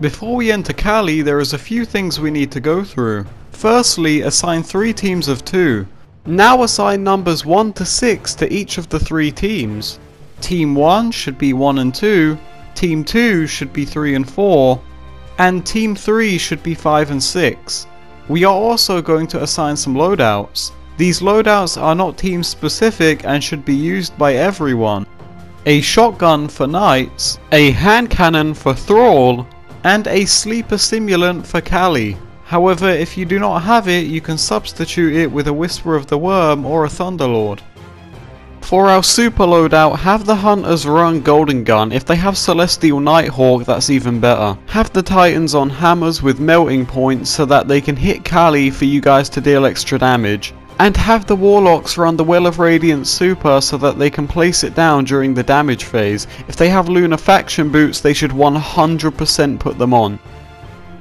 Before we enter Kalli, there is a few things we need to go through. Firstly, assign three teams of two. Now assign numbers 1 to 6 to each of the three teams. Team 1 should be 1 and 2, Team 2 should be 3 and 4, and Team 3 should be 5 and 6. We are also going to assign some loadouts. These loadouts are not team specific and should be used by everyone. A shotgun for knights, a hand cannon for thrall, and a sleeper simulant for Kalli. However, if you do not have it, you can substitute it with a Whisper of the Worm or a Thunderlord. For our super loadout, have the Hunters run Golden Gun. If they have Celestial Nighthawk, that's even better. Have the Titans on hammers with melting points so that they can hit Kalli for you guys to deal extra damage. And have the Warlocks run the Well of Radiance Super so that they can place it down during the damage phase. If they have Lunafaction boots, they should 100% put them on.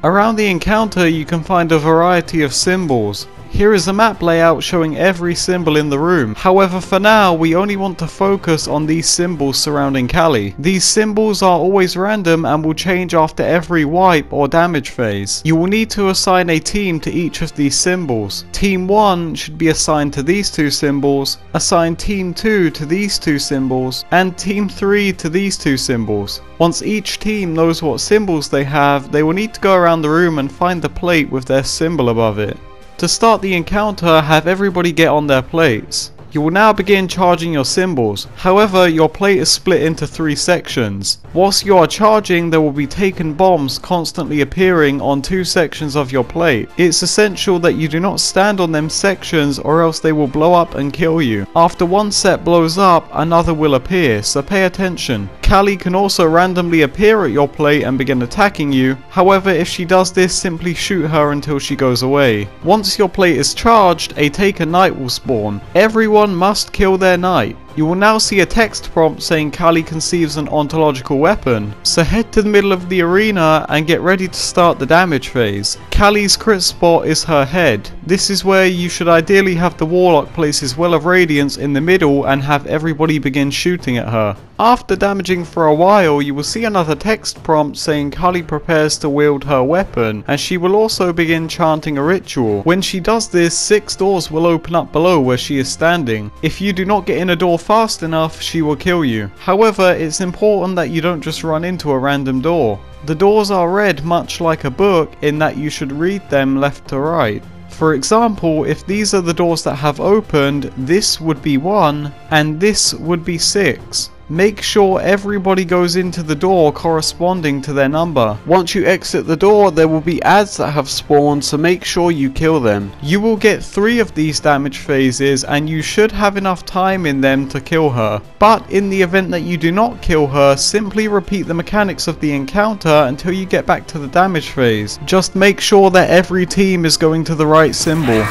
Around the encounter you can find a variety of symbols. Here is a map layout showing every symbol in the room. However, for now, we only want to focus on these symbols surrounding Kalli. These symbols are always random and will change after every wipe or damage phase. You will need to assign a team to each of these symbols. Team 1 should be assigned to these two symbols, assign Team 2 to these two symbols, and Team 3 to these two symbols. Once each team knows what symbols they have, they will need to go around the room and find the plate with their symbol above it. To start the encounter, have everybody get on their plates. You will now begin charging your symbols. However, your plate is split into three sections. Whilst you are charging, there will be taken bombs constantly appearing on two sections of your plate. It's essential that you do not stand on them sections or else they will blow up and kill you. After one set blows up, another will appear, so pay attention. Kalli can also randomly appear at your plate and begin attacking you. However, if she does this, simply shoot her until she goes away. Once your plate is charged, a Taken Knight will spawn. Everyone must kill their knight. You will now see a text prompt saying Kalli conceives an ontological weapon, so head to the middle of the arena and get ready to start the damage phase. Kalli's crit spot is her head. This is where you should ideally have the Warlock place his Well of Radiance in the middle and have everybody begin shooting at her. After damaging for a while, you will see another text prompt saying Kalli prepares to wield her weapon, and she will also begin chanting a ritual. When she does this, six doors will open up below where she is standing. If you do not get in a door fast enough, she will kill you. However, it's important that you don't just run into a random door. The doors are read much like a book in that you should read them left to right. For example, if these are the doors that have opened, this would be 1 and this would be 6. Make sure everybody goes into the door corresponding to their number. Once you exit the door, there will be ads that have spawned, so make sure you kill them. You will get three of these damage phases, and you should have enough time in them to kill her. But in the event that you do not kill her, simply repeat the mechanics of the encounter until you get back to the damage phase. Just make sure that every team is going to the right symbol.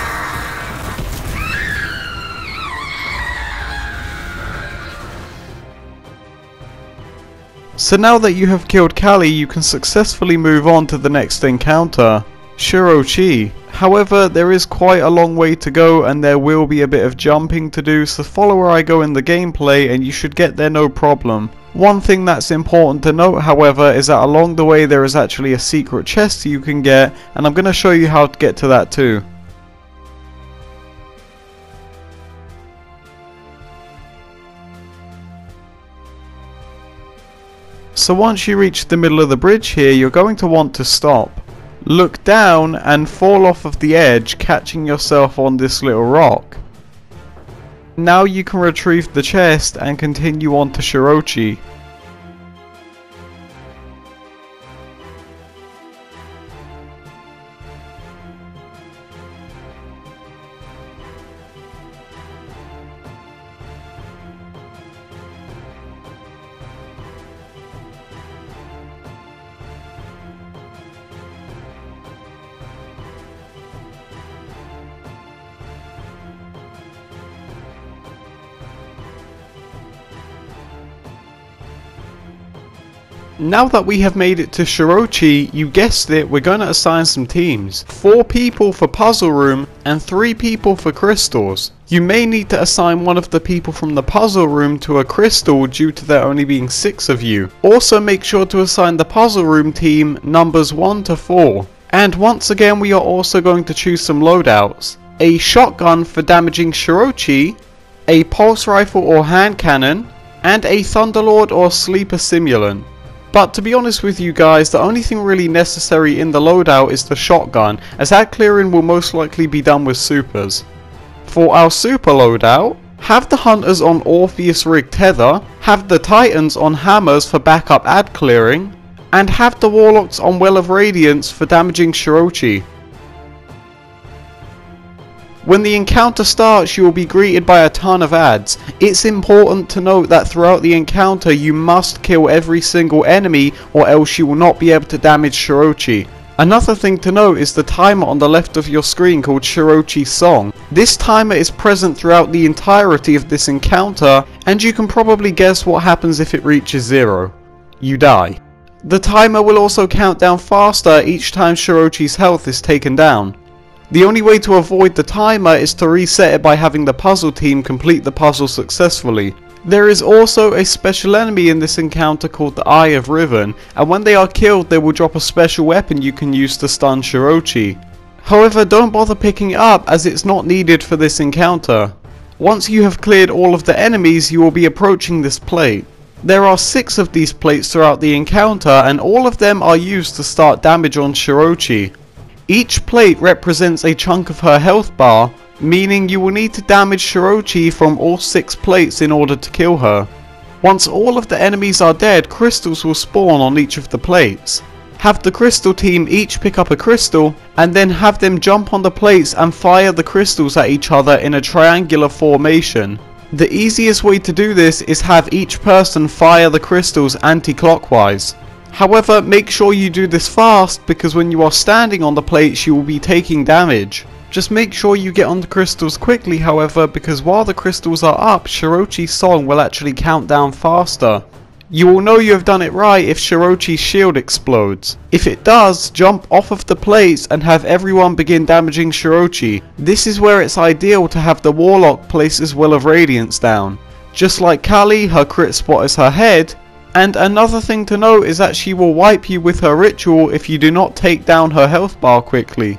So now that you have killed Kalli, you can successfully move on to the next encounter, Shuro Chi. However, there is quite a long way to go and there will be a bit of jumping to do, so follow where I go in the gameplay and you should get there no problem. One thing that's important to note however is that along the way there is actually a secret chest you can get and I'm going to show you how to get to that too. So once you reach the middle of the bridge here, you're going to want to stop. Look down and fall off of the edge, catching yourself on this little rock. Now you can retrieve the chest and continue on to Shuro Chi. Now that we have made it to Shuro Chi, you guessed it, we're going to assign some teams. Four people for Puzzle Room and three people for Crystals. You may need to assign one of the people from the Puzzle Room to a Crystal due to there only being six of you. Also make sure to assign the Puzzle Room team numbers 1 to 4. And once again we are also going to choose some loadouts. A shotgun for damaging Shuro Chi, a pulse rifle or hand cannon, and a Thunderlord or Sleeper Simulant. But to be honest with you guys, the only thing really necessary in the loadout is the shotgun, as that clearing will most likely be done with supers. For our super loadout, have the hunters on Orpheus Rig Tether, have the titans on hammers for backup ad clearing, and have the warlocks on Well of Radiance for damaging Shuro Chi. When the encounter starts you will be greeted by a ton of ads. It's important to note that throughout the encounter you must kill every single enemy or else you will not be able to damage Shuro Chi. Another thing to note is the timer on the left of your screen called Shuro Chi's Song. This timer is present throughout the entirety of this encounter and you can probably guess what happens if it reaches zero. You die. The timer will also count down faster each time Shuro Chi's health is taken down. The only way to avoid the timer is to reset it by having the puzzle team complete the puzzle successfully. There is also a special enemy in this encounter called the Eye of Riven, and when they are killed they will drop a special weapon you can use to stun Shuro Chi. However, don't bother picking it up as it's not needed for this encounter. Once you have cleared all of the enemies you will be approaching this plate. There are six of these plates throughout the encounter and all of them are used to start damage on Shuro Chi. Each plate represents a chunk of her health bar, meaning you will need to damage Shuro Chi from all 6 plates in order to kill her. Once all of the enemies are dead, crystals will spawn on each of the plates. Have the crystal team each pick up a crystal, and then have them jump on the plates and fire the crystals at each other in a triangular formation. The easiest way to do this is have each person fire the crystals anti-clockwise. However, make sure you do this fast because when you are standing on the plates you will be taking damage. Just make sure you get on the crystals quickly however because while the crystals are up, Shuro Chi's song will actually count down faster. You will know you have done it right if Shuro Chi's shield explodes. If it does, jump off of the plates and have everyone begin damaging Shuro Chi. This is where it's ideal to have the Warlock place his Well of Radiance down. Just like Kalli, her crit spot is her head, and another thing to note is that she will wipe you with her ritual if you do not take down her health bar quickly.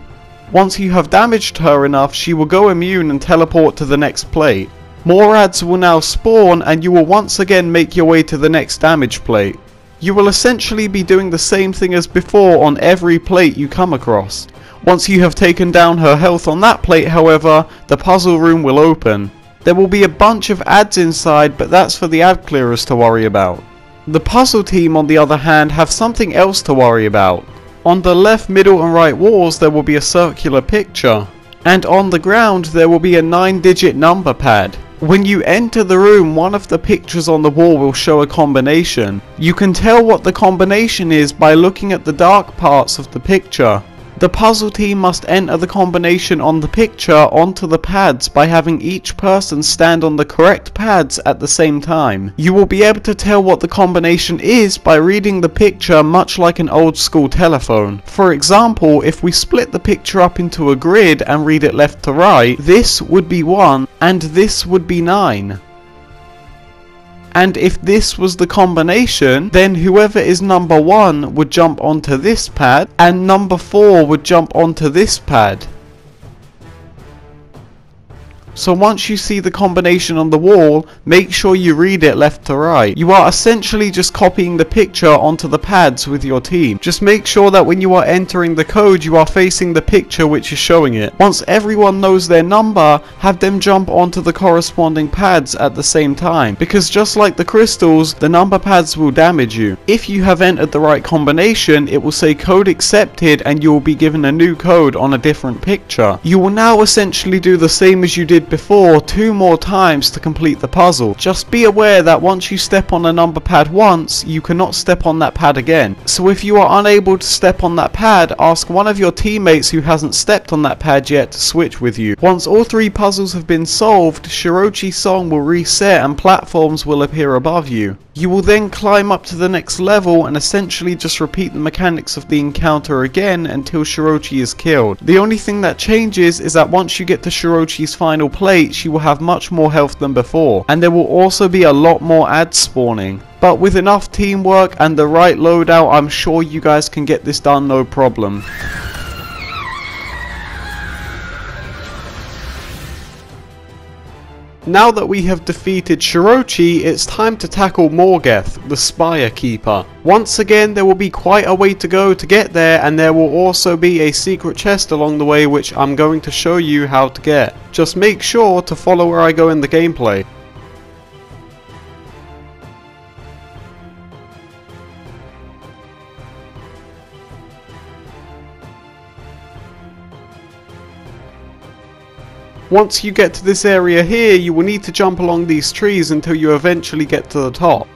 Once you have damaged her enough, she will go immune and teleport to the next plate. More ads will now spawn and you will once again make your way to the next damage plate. You will essentially be doing the same thing as before on every plate you come across. Once you have taken down her health on that plate however, the puzzle room will open. There will be a bunch of ads inside but that's for the ad clearers to worry about. The puzzle team on the other hand have something else to worry about. On the left, middle and right walls there will be a circular picture. And on the ground there will be a 9 digit number pad. When you enter the room, one of the pictures on the wall will show a combination. You can tell what the combination is by looking at the dark parts of the picture. The puzzle team must enter the combination on the picture onto the pads by having each person stand on the correct pads at the same time. You will be able to tell what the combination is by reading the picture much like an old school telephone. For example, if we split the picture up into a grid and read it left to right, this would be 1 and this would be 9. And if this was the combination, then whoever is number 1 would jump onto this pad, and number 4 would jump onto this pad. So once you see the combination on the wall, make sure you read it left to right. You are essentially just copying the picture onto the pads with your team. Just make sure that when you are entering the code, you are facing the picture which is showing it. Once everyone knows their number, have them jump onto the corresponding pads at the same time. Because just like the crystals, the number pads will damage you. If you have entered the right combination, it will say code accepted and you will be given a new code on a different picture. You will now essentially do the same as you did before two more times to complete the puzzle. Just be aware that once you step on a number pad once, you cannot step on that pad again. So if you are unable to step on that pad, ask one of your teammates who hasn't stepped on that pad yet to switch with you. Once all three puzzles have been solved, Shuro Chi's song will reset and platforms will appear above you. You will then climb up to the next level and essentially just repeat the mechanics of the encounter again until Shuro Chi is killed. The only thing that changes is that once you get to Shuro Chi's final plate, she will have much more health than before, and there will also be a lot more ads spawning. But with enough teamwork and the right loadout, I'm sure you guys can get this done no problem. Now that we have defeated Shuro Chi, it's time to tackle Morgeth, the Spire Keeper. Once again, there will be quite a way to go to get there, and there will also be a secret chest along the way which I'm going to show you how to get. Just make sure to follow where I go in the gameplay. Once you get to this area here, you will need to jump along these trees until you eventually get to the top.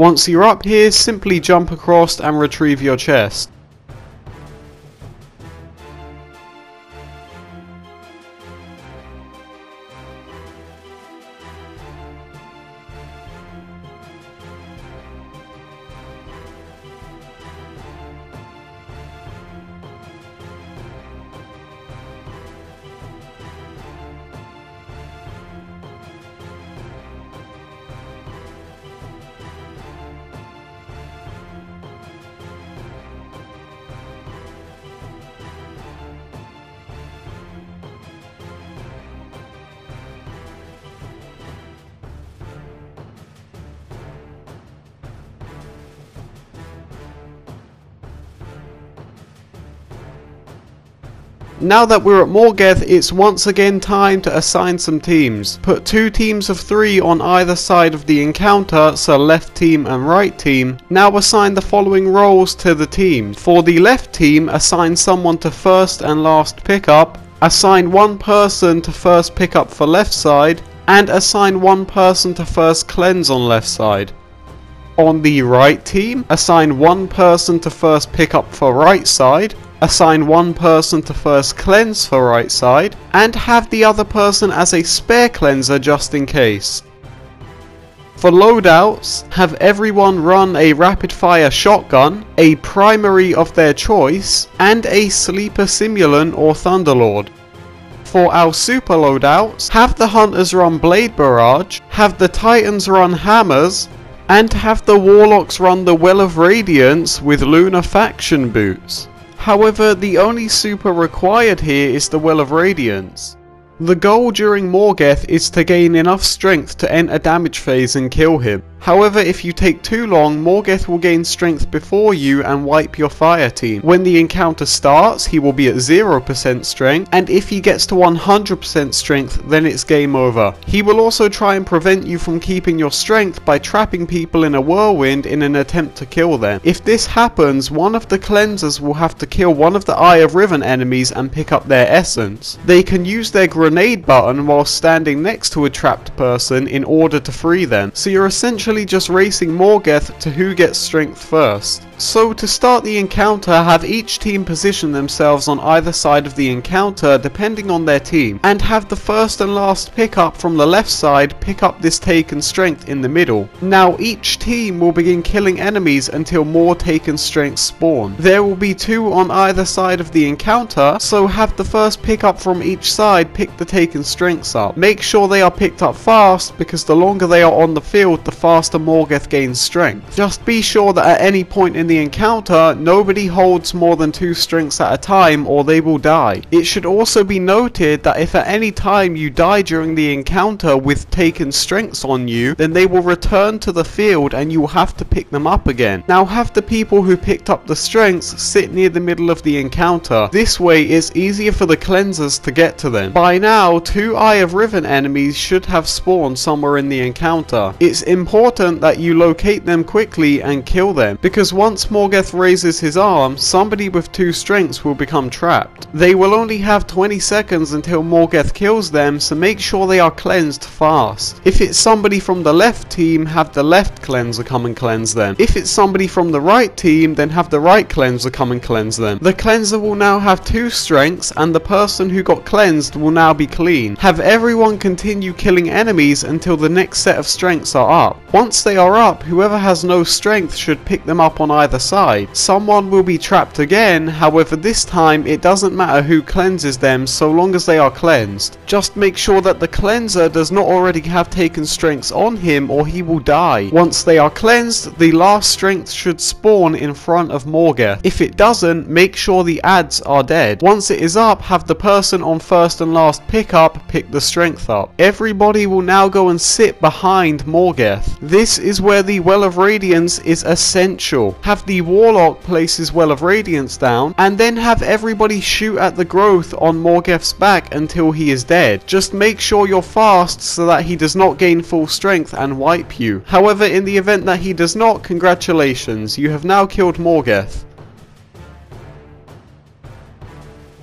Once you're up here, simply jump across and retrieve your chest. Now that we're at Morgeth, it's once again time to assign some teams. Put two teams of three on either side of the encounter, so left team and right team. Now assign the following roles to the team. For the left team, assign someone to first and last pickup, assign one person to first pickup for left side, and assign one person to first cleanse on left side. On the right team, assign one person to first pickup for right side, assign one person to first cleanse for right side, and have the other person as a spare cleanser just in case. For loadouts, have everyone run a rapid fire shotgun, a primary of their choice, and a sleeper simulant or thunderlord. For our super loadouts, have the hunters run blade barrage, have the titans run hammers, and have the warlocks run the well of radiance with lunafaction boots. However, the only super required here is the Well of Radiance. The goal during Morgeth is to gain enough strength to enter damage phase and kill him. However, if you take too long, Morgeth will gain strength before you and wipe your fire team. When the encounter starts, he will be at 0% strength, and if he gets to 100% strength, then it's game over. He will also try and prevent you from keeping your strength by trapping people in a whirlwind in an attempt to kill them. If this happens, one of the cleansers will have to kill one of the Eye of Riven enemies and pick up their essence. They can use their grenade button while standing next to a trapped person in order to free them, so you're essentially just racing Morgeth to who gets strength first. So to start the encounter, have each team position themselves on either side of the encounter depending on their team, and have the first and last pickup from the left side pick up this taken strength in the middle. Now each team will begin killing enemies until more taken strength spawn. There will be two on either side of the encounter, so have the first pickup from each side pick the taken strengths up. Make sure they are picked up fast because the longer they are on the field the faster Morgeth gains strength. Just be sure that at any point in the encounter, nobody holds more than two strengths at a time or they will die. It should also be noted that if at any time you die during the encounter with taken strengths on you, then they will return to the field and you will have to pick them up again. Now have the people who picked up the strengths sit near the middle of the encounter. This way it's easier for the cleansers to get to them. By now, two Eye of Riven enemies should have spawned somewhere in the encounter. It's important that you locate them quickly and kill them, because once Morgeth raises his arm, somebody with two strengths will become trapped. They will only have 20 seconds until Morgeth kills them, so make sure they are cleansed fast. If it's somebody from the left team, have the left cleanser come and cleanse them. If it's somebody from the right team, then have the right cleanser come and cleanse them. The cleanser will now have two strengths, and the person who got cleansed will now be clean. Have everyone continue killing enemies until the next set of strengths are up. Once they are up, whoever has no strength should pick them up on either side. Someone will be trapped again, however this time it doesn't matter who cleanses them so long as they are cleansed. Just make sure that the cleanser does not already have taken strengths on him or he will die. Once they are cleansed, the last strength should spawn in front of Morgeth. If it doesn't, make sure the ads are dead. Once it is up, have the person on first and last pickup pick the strength up. Everybody will now go and sit behind Morgeth. This is where the Well of Radiance is essential. Have the Warlock place his Well of Radiance down, and then have everybody shoot at the growth on Morgeth's back until he is dead. Just make sure you're fast so that he does not gain full strength and wipe you. However, in the event that he does not, congratulations, you have now killed Morgeth.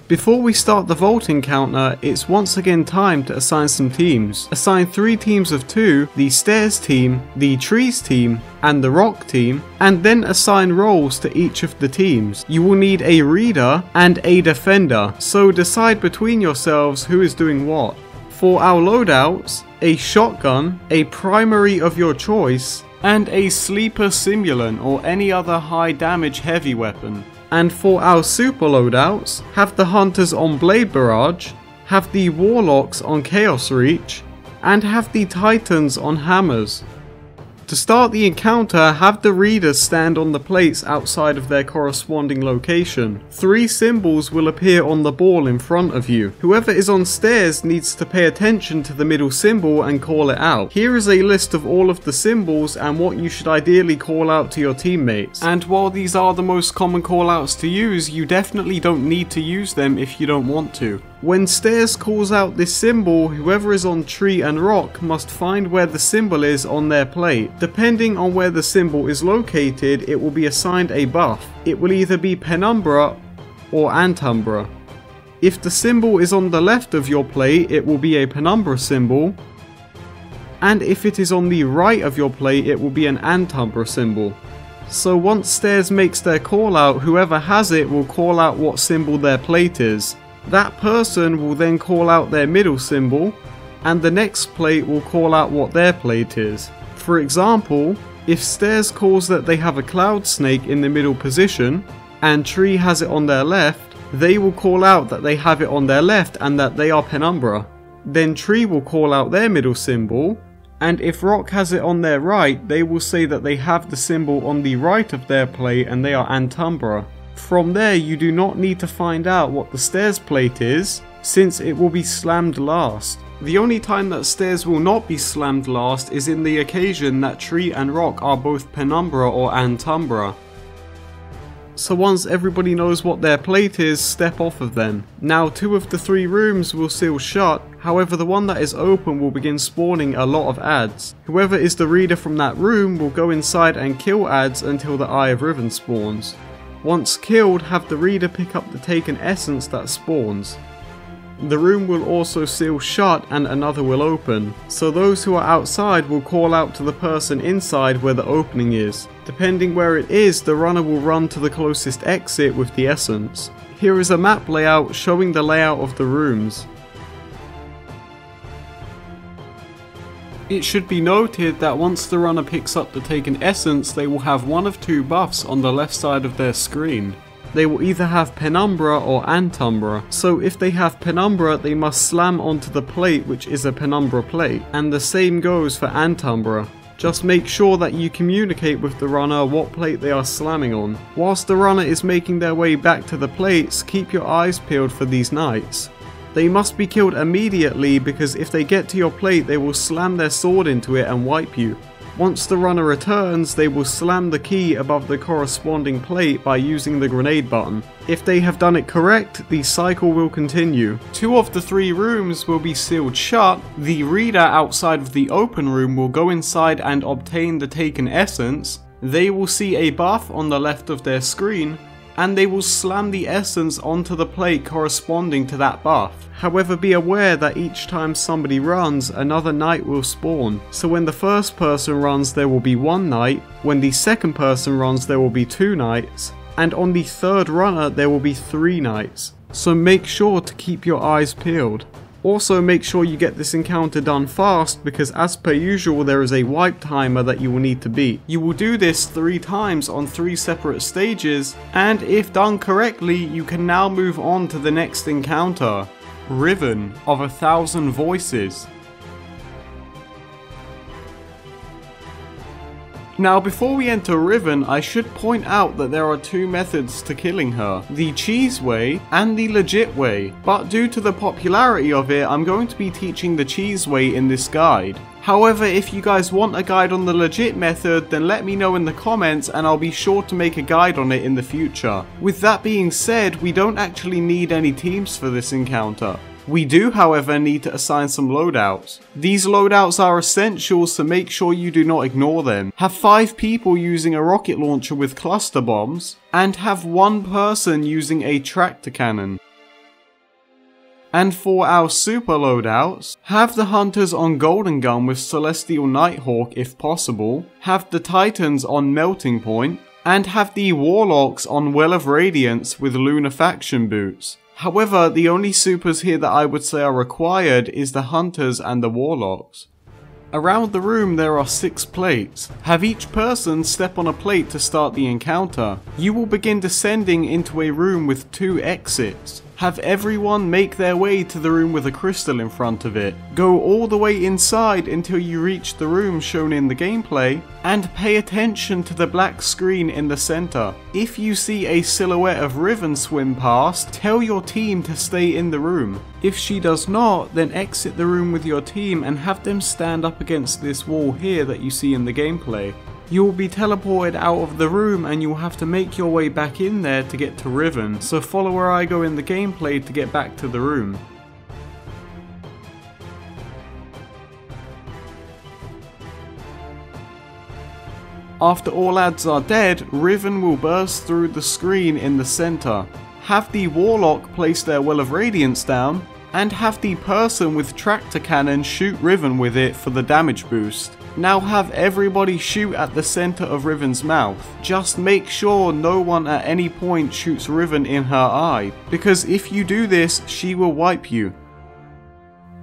Before we start the vault encounter, it's once again time to assign some teams. Assign three teams of two, the stairs team, the trees team, and the rock team, and then assign roles to each of the teams. You will need a reader and a defender, so decide between yourselves who is doing what. For our loadouts, a shotgun, a primary of your choice, and a sleeper simulant or any other high damage heavy weapon. And for our super loadouts, have the Hunters on Blade Barrage, have the Warlocks on Chaos Reach, and have the Titans on Hammers. To start the encounter, have the readers stand on the plates outside of their corresponding location. Three symbols will appear on the ball in front of you. Whoever is on stairs needs to pay attention to the middle symbol and call it out. Here is a list of all of the symbols and what you should ideally call out to your teammates. And while these are the most common callouts to use, you definitely don't need to use them if you don't want to. When Stairs calls out this symbol, whoever is on tree and rock must find where the symbol is on their plate. Depending on where the symbol is located, it will be assigned a buff. It will either be Penumbra or Antumbra. If the symbol is on the left of your plate, it will be a Penumbra symbol. And if it is on the right of your plate, it will be an Antumbra symbol. So once Stairs makes their call out, whoever has it will call out what symbol their plate is. That person will then call out their middle symbol, and the next plate will call out what their plate is. For example, if Stairs calls that they have a cloud snake in the middle position, and Tree has it on their left, they will call out that they have it on their left and that they are Penumbra. Then Tree will call out their middle symbol, and if Rock has it on their right, they will say that they have the symbol on the right of their plate and they are Antumbra. From there you do not need to find out what the stairs plate is, since it will be slammed last. The only time that stairs will not be slammed last is in the occasion that tree and rock are both penumbra or antumbra. So once everybody knows what their plate is, step off of them. Now two of the three rooms will seal shut, however the one that is open will begin spawning a lot of ads. Whoever is the reader from that room will go inside and kill ads until the Eye of Riven spawns. Once killed, have the reader pick up the taken essence that spawns. The room will also seal shut and another will open, so those who are outside will call out to the person inside where the opening is. Depending where it is, the runner will run to the closest exit with the essence. Here is a map layout showing the layout of the rooms. It should be noted that once the runner picks up the taken essence, they will have one of two buffs on the left side of their screen. They will either have Penumbra or Antumbra, so if they have Penumbra they must slam onto the plate which is a Penumbra plate, and the same goes for Antumbra. Just make sure that you communicate with the runner what plate they are slamming on. Whilst the runner is making their way back to the plates, keep your eyes peeled for these knights. They must be killed immediately because if they get to your plate they will slam their sword into it and wipe you. Once the runner returns, they will slam the key above the corresponding plate by using the grenade button. If they have done it correct, the cycle will continue. Two of the three rooms will be sealed shut, the reader outside of the open room will go inside and obtain the taken essence, they will see a buff on the left of their screen, and they will slam the essence onto the plate corresponding to that buff. However, be aware that each time somebody runs, another knight will spawn. So when the first person runs, there will be one knight, when the second person runs, there will be two knights, and on the third runner, there will be three knights. So make sure to keep your eyes peeled. Also make sure you get this encounter done fast because as per usual there is a wipe timer that you will need to beat. You will do this three times on three separate stages and if done correctly you can now move on to the next encounter. Riven of a Thousand Voices. Now before we enter Riven, I should point out that there are two methods to killing her, the cheese way and the legit way, but due to the popularity of it, I'm going to be teaching the cheese way in this guide. However, if you guys want a guide on the legit method, then let me know in the comments and I'll be sure to make a guide on it in the future. With that being said, we don't actually need any teams for this encounter. We do, however, need to assign some loadouts. These loadouts are essential, so make sure you do not ignore them. Have 5 people using a rocket launcher with cluster bombs, and have 1 person using a tractor cannon. And for our super loadouts, have the Hunters on Golden Gun with Celestial Nighthawk if possible, have the Titans on Melting Point, and have the Warlocks on Well of Radiance with Lunafaction boots. However, the only supers here that I would say are required is the Hunters and the Warlocks. Around the room there are 6 plates. Have each person step on a plate to start the encounter. You will begin descending into a room with 2 exits. Have everyone make their way to the room with a crystal in front of it. Go all the way inside until you reach the room shown in the gameplay, and pay attention to the black screen in the center. If you see a silhouette of Riven swim past, tell your team to stay in the room. If she does not, then exit the room with your team and have them stand up against this wall here that you see in the gameplay. You will be teleported out of the room and you will have to make your way back in there to get to Riven, so follow where I go in the gameplay to get back to the room. After all ads are dead, Riven will burst through the screen in the center. Have the Warlock place their Well of Radiance down, and have the person with Tractor Cannon shoot Riven with it for the damage boost. Now have everybody shoot at the center of Riven's mouth. Just make sure no one at any point shoots Riven in her eye, because if you do this, she will wipe you.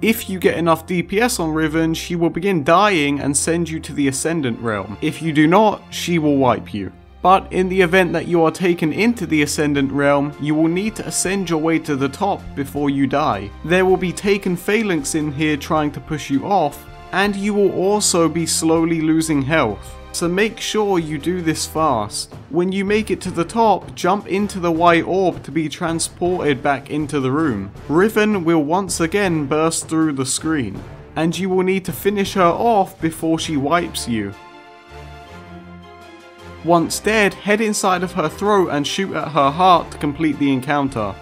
If you get enough DPS on Riven, she will begin dying and send you to the Ascendant Realm. If you do not, she will wipe you. But in the event that you are taken into the Ascendant Realm, you will need to ascend your way to the top before you die. There will be taken phalanx in here trying to push you off, and you will also be slowly losing health. So make sure you do this fast. When you make it to the top, jump into the white orb to be transported back into the room. Riven will once again burst through the screen, and you will need to finish her off before she wipes you. Once dead, head inside of her throat and shoot at her heart to complete the encounter.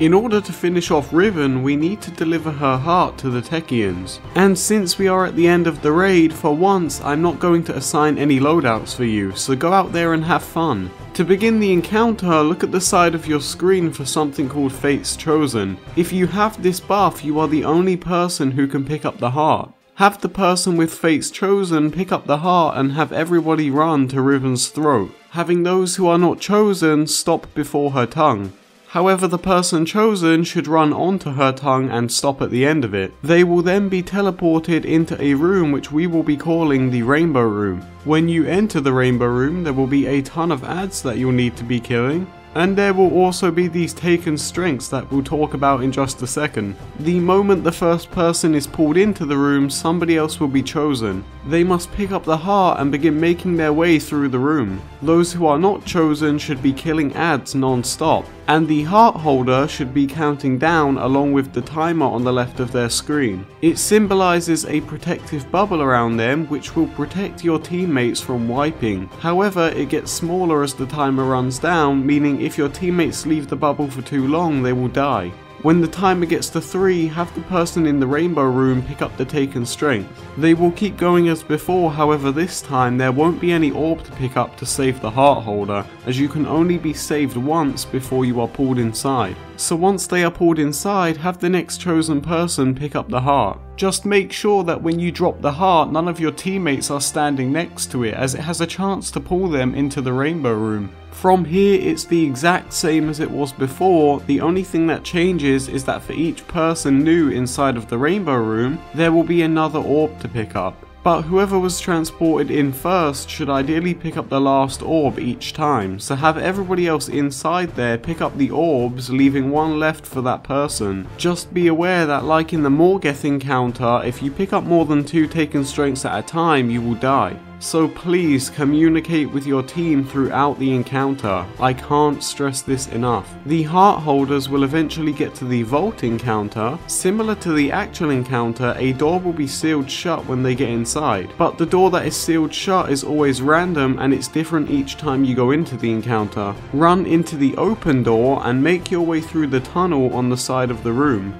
In order to finish off Riven, we need to deliver her heart to the Techeuns. And since we are at the end of the raid, for once I'm not going to assign any loadouts for you, so go out there and have fun. To begin the encounter, look at the side of your screen for something called Fate's Chosen. If you have this buff, you are the only person who can pick up the heart. Have the person with Fate's Chosen pick up the heart and have everybody run to Riven's throat, having those who are not chosen stop before her tongue. However, the person chosen should run onto her tongue and stop at the end of it. They will then be teleported into a room which we will be calling the Rainbow Room. When you enter the Rainbow Room, there will be a ton of ads that you'll need to be killing. And there will also be these taken strengths that we'll talk about in just a second. The moment the first person is pulled into the room, somebody else will be chosen. They must pick up the heart and begin making their way through the room. Those who are not chosen should be killing ads non-stop and the heart holder should be counting down along with the timer on the left of their screen. It symbolizes a protective bubble around them which will protect your teammates from wiping. However, it gets smaller as the timer runs down, meaning if your teammates leave the bubble for too long, they will die. When the timer gets to 3, have the person in the rainbow room pick up the taken strength. They will keep going as before, however this time there won't be any orb to pick up to save the heart holder, as you can only be saved once before you are pulled inside. So once they are pulled inside, have the next chosen person pick up the heart. Just make sure that when you drop the heart, none of your teammates are standing next to it, as it has a chance to pull them into the rainbow room. From here it's the exact same as it was before, the only thing that changes is that for each person new inside of the rainbow room, there will be another orb to pick up. But whoever was transported in first should ideally pick up the last orb each time, so have everybody else inside there pick up the orbs, leaving one left for that person. Just be aware that like in the Morgeth encounter, if you pick up more than two taken strengths at a time, you will die. So please communicate with your team throughout the encounter. I can't stress this enough. The heart holders will eventually get to the vault encounter. Similar to the actual encounter, a door will be sealed shut when they get inside. But the door that is sealed shut is always random and it's different each time you go into the encounter. Run into the open door and make your way through the tunnel on the side of the room.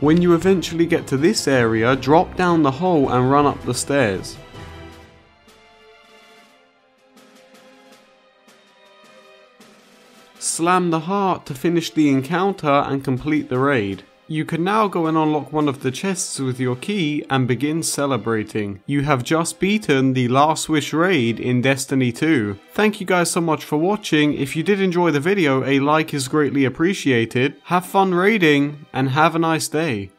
When you eventually get to this area, drop down the hole and run up the stairs. Slam the heart to finish the encounter and complete the raid. You can now go and unlock one of the chests with your key and begin celebrating. You have just beaten the Last Wish raid in Destiny 2. Thank you guys so much for watching. If you did enjoy the video, a like is greatly appreciated. Have fun raiding and have a nice day.